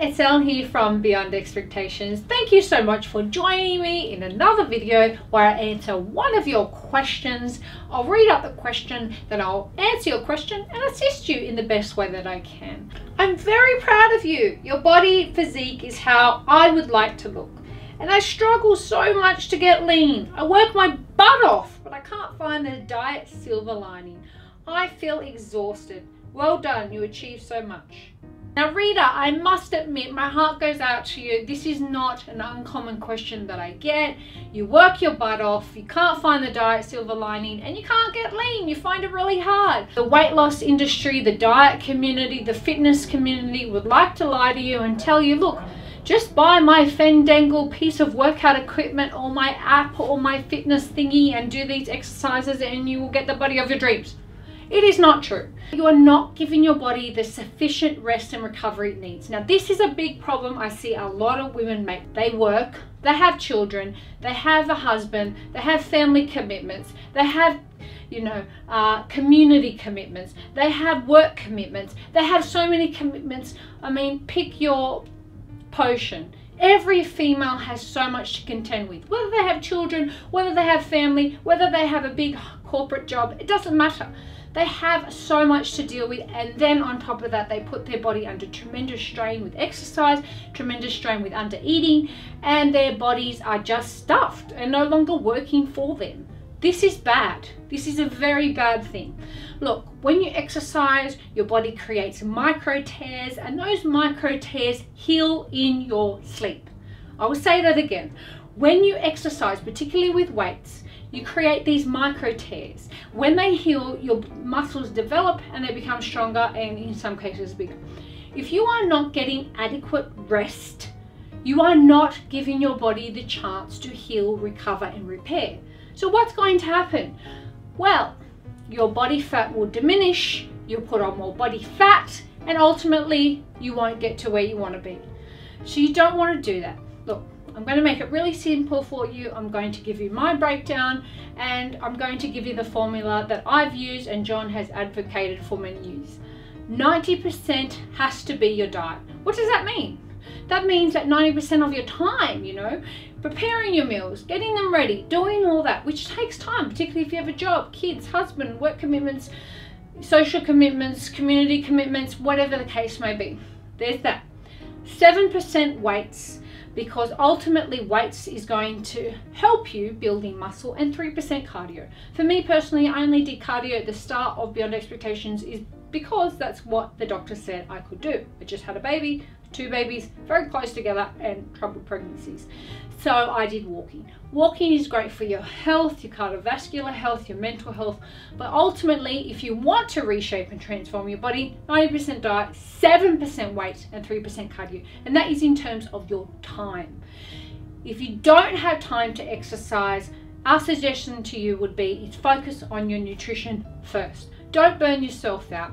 it's Elle here from Beyond Expectations. Thank you so much for joining me in another video where I answer one of your questions. I'll read out the question, then I'll answer your question and assist you in the best way that I can. I'm very proud of you. Your body physique is how I would like to look. And I struggle so much to get lean. I work my butt off, but I can't find the diet silver lining. I feel exhausted. Well done, you achieved so much. Now reader, I must admit my heart goes out to you. This is not an uncommon question that I get. You work your butt off, you can't find the diet silver lining and you can't get lean. You find it really hard. The weight loss industry, the diet community, the fitness community would like to lie to you and tell you, look, just buy my Fandangle piece of workout equipment or my app or my fitness thingy and do these exercises and you will get the body of your dreams. It is not true. You are not giving your body the sufficient rest and recovery it needs. Now, this is a big problem I see a lot of women make. They work, they have children, they have a husband, they have family commitments, they have you know, uh, community commitments, they have work commitments, they have so many commitments. I mean, pick your potion. Every female has so much to contend with. Whether they have children, whether they have family, whether they have a big corporate job, it doesn't matter. They have so much to deal with and then on top of that they put their body under tremendous strain with exercise, tremendous strain with under eating and their bodies are just stuffed and no longer working for them. This is bad. This is a very bad thing. Look, when you exercise, your body creates micro tears and those micro tears heal in your sleep. I will say that again. When you exercise, particularly with weights, you create these micro tears. When they heal, your muscles develop and they become stronger and in some cases bigger. If you are not getting adequate rest, you are not giving your body the chance to heal, recover and repair. So what's going to happen? Well, your body fat will diminish, you'll put on more body fat and ultimately you won't get to where you want to be. So you don't want to do that. Look, I'm going to make it really simple for you. I'm going to give you my breakdown and I'm going to give you the formula that I've used and Jon has advocated for many years. 90% has to be your diet. What does that mean? That means that 90% of your time, you know, preparing your meals, getting them ready, doing all that, which takes time, particularly if you have a job, kids, husband, work commitments, social commitments, community commitments, whatever the case may be. There's that. 7% weights, because ultimately weights is going to help you building muscle and 3% cardio. For me personally, I only did cardio at the start of Beyond Expectations is because that's what the doctor said I could do. I just had a baby, two babies very close together and troubled pregnancies. So I did walking. Walking is great for your health, your cardiovascular health, your mental health, but ultimately if you want to reshape and transform your body, 90% diet, 7% weight and 3% cardio. And that is in terms of your time. If you don't have time to exercise, our suggestion to you would be is focus on your nutrition first. Don't burn yourself out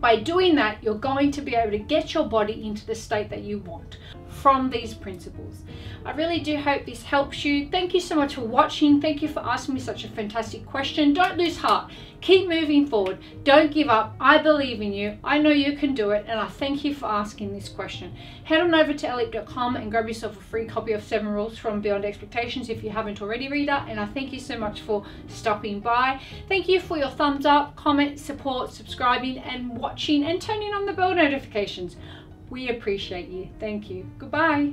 by doing that, you're going to be able to get your body into the state that you want from these principles. I really do hope this helps you. Thank you so much for watching. Thank you for asking me such a fantastic question. Don't lose heart. Keep moving forward. Don't give up. I believe in you. I know you can do it and I thank you for asking this question. Head on over to elleip.com and grab yourself a free copy of 7 Rules from Beyond Expectations if you haven't already read it and I thank you so much for stopping by. Thank you for your thumbs up, comment, support, subscribing and watching and turning on the bell notifications. We appreciate you. Thank you. Goodbye.